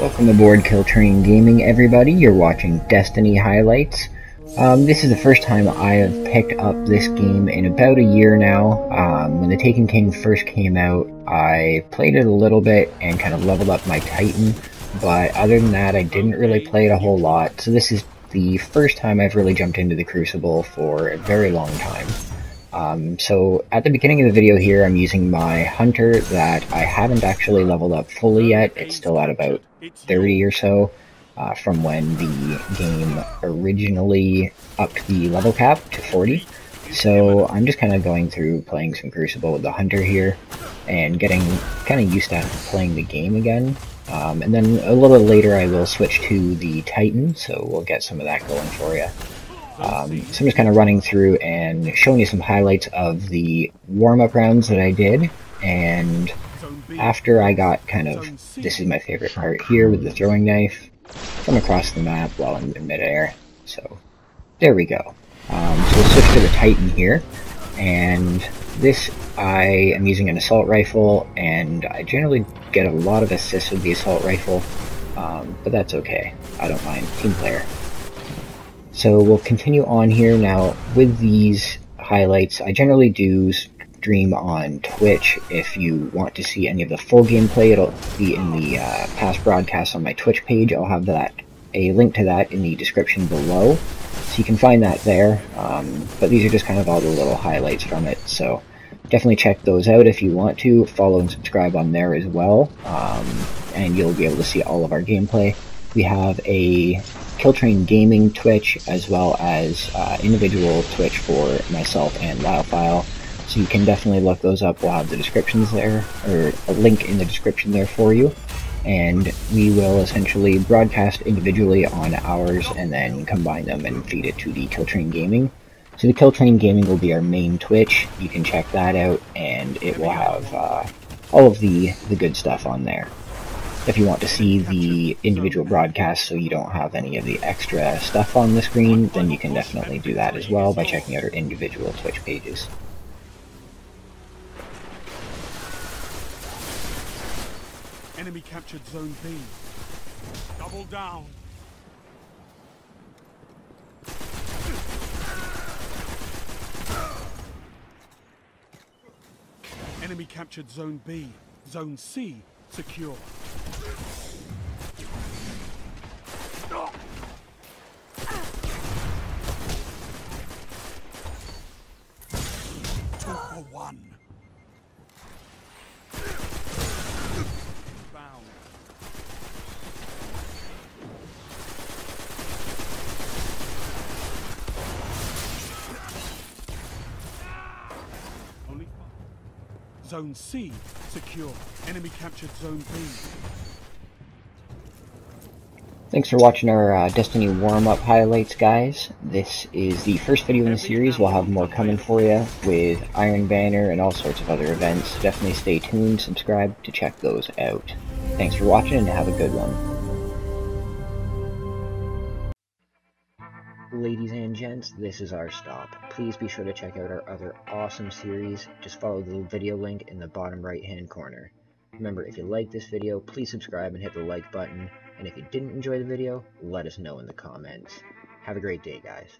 Welcome aboard Kill Train Gaming, everybody. You're watching Destiny Highlights. Um, this is the first time I have picked up this game in about a year now. Um, when the Taken King first came out, I played it a little bit and kind of leveled up my Titan, but other than that, I didn't really play it a whole lot. So this is the first time I've really jumped into the Crucible for a very long time. Um, so at the beginning of the video here, I'm using my Hunter that I haven't actually leveled up fully yet. It's still at about 30 or so uh, from when the game originally upped the level cap to 40. So I'm just kind of going through playing some Crucible with the Hunter here and getting kind of used to playing the game again. Um, and then a little bit later I will switch to the Titan, so we'll get some of that going for you. Um, so I'm just kind of running through and showing you some highlights of the warm-up rounds that I did, and after I got kind of, this is my favorite part here with the throwing knife, from across the map while I'm in midair. So, there we go. Um, so we'll switch to the Titan here, and this I am using an assault rifle, and I generally get a lot of assists with the assault rifle, um, but that's okay. I don't mind. Team player. So we'll continue on here now with these highlights. I generally do stream on Twitch. If you want to see any of the full gameplay, it'll be in the uh, past broadcasts on my Twitch page. I'll have that a link to that in the description below, so you can find that there. Um, but these are just kind of all the little highlights from it. So definitely check those out if you want to. Follow and subscribe on there as well, um, and you'll be able to see all of our gameplay. We have a Killtrain Gaming Twitch, as well as uh, individual Twitch for myself and Lyle Phile. So you can definitely look those up. We'll have the descriptions there, or a link in the description there for you. And we will essentially broadcast individually on ours and then combine them and feed it to the Killtrain Gaming. So the Killtrain Gaming will be our main Twitch. You can check that out, and it will have uh, all of the, the good stuff on there if you want to see the individual broadcasts so you don't have any of the extra stuff on the screen, then you can definitely do that as well by checking out our individual Twitch pages. Enemy captured Zone B. Double down. Enemy captured Zone B. Zone C secure. Zone C secure. Enemy captured Zone B. Thanks for watching our uh, Destiny warm-up highlights, guys. This is the first video in the series. We'll have more coming for you with Iron Banner and all sorts of other events. Definitely stay tuned, subscribe to check those out. Thanks for watching and have a good one. Ladies and gents, this is our stop. Please be sure to check out our other awesome series. Just follow the video link in the bottom right hand corner. Remember, if you like this video, please subscribe and hit the like button. And if you didn't enjoy the video, let us know in the comments. Have a great day, guys.